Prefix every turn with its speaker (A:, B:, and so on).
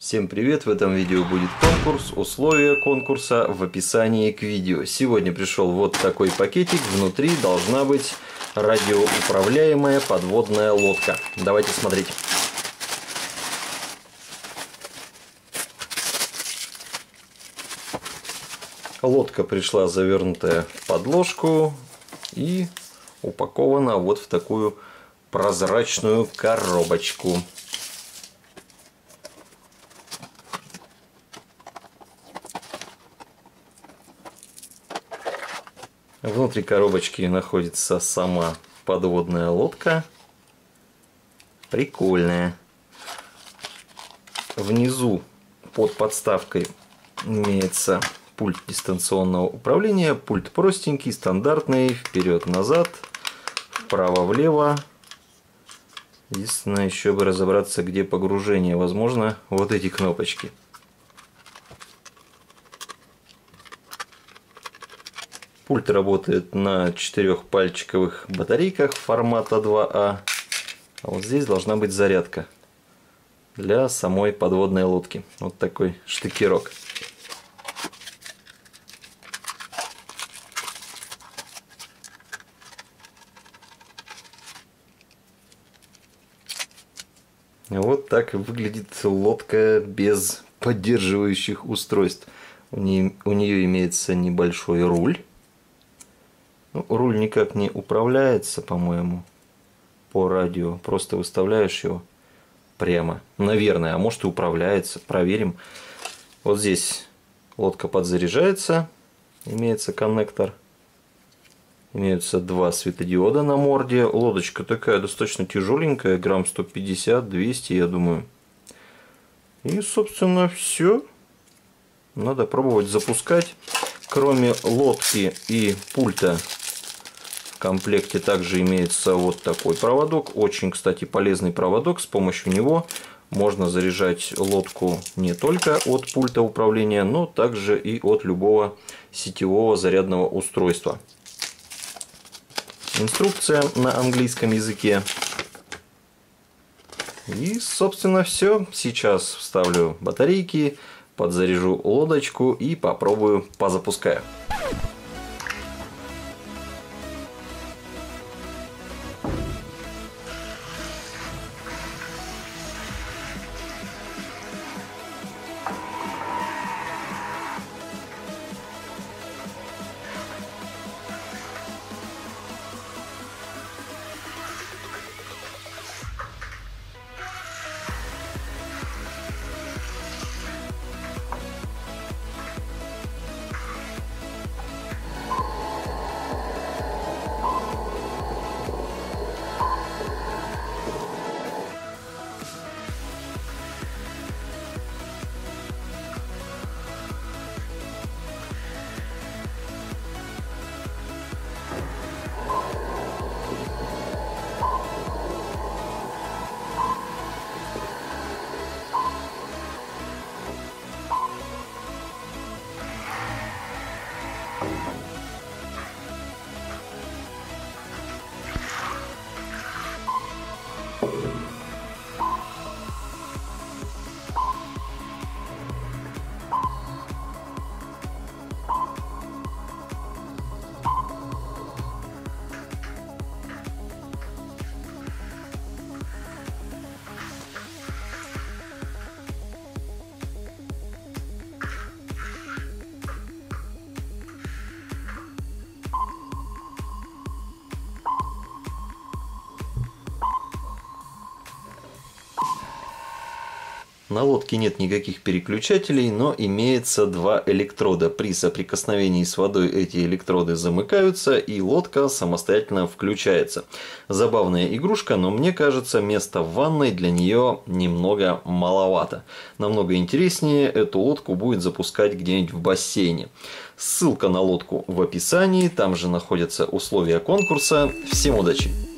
A: Всем привет! В этом видео будет конкурс. Условия конкурса в описании к видео. Сегодня пришел вот такой пакетик. Внутри должна быть радиоуправляемая подводная лодка. Давайте смотреть. Лодка пришла завернутая в подложку и упакована вот в такую прозрачную коробочку. Внутри коробочки находится сама подводная лодка. Прикольная. Внизу под подставкой имеется пульт дистанционного управления. Пульт простенький, стандартный. Вперед-назад, вправо-влево. Единственное, еще бы разобраться, где погружение. Возможно, вот эти кнопочки. Пульт работает на четырехпальчиковых батарейках формата 2А. А вот здесь должна быть зарядка для самой подводной лодки. Вот такой штыкерок. Вот так выглядит лодка без поддерживающих устройств. У нее имеется небольшой руль ну, руль никак не управляется, по-моему, по радио. Просто выставляешь его прямо. Наверное, а может и управляется. Проверим. Вот здесь лодка подзаряжается. Имеется коннектор. Имеются два светодиода на морде. Лодочка такая достаточно тяжеленькая, грамм 150-200, я думаю. И, собственно, все. Надо пробовать запускать. Кроме лодки и пульта комплекте также имеется вот такой проводок. Очень, кстати, полезный проводок. С помощью него можно заряжать лодку не только от пульта управления, но также и от любого сетевого зарядного устройства. Инструкция на английском языке. И, собственно, все. Сейчас вставлю батарейки, подзаряжу лодочку и попробую позапускаю. На лодке нет никаких переключателей, но имеется два электрода. При соприкосновении с водой эти электроды замыкаются и лодка самостоятельно включается. Забавная игрушка, но мне кажется, места в ванной для нее немного маловато. Намного интереснее эту лодку будет запускать где-нибудь в бассейне. Ссылка на лодку в описании, там же находятся условия конкурса. Всем удачи!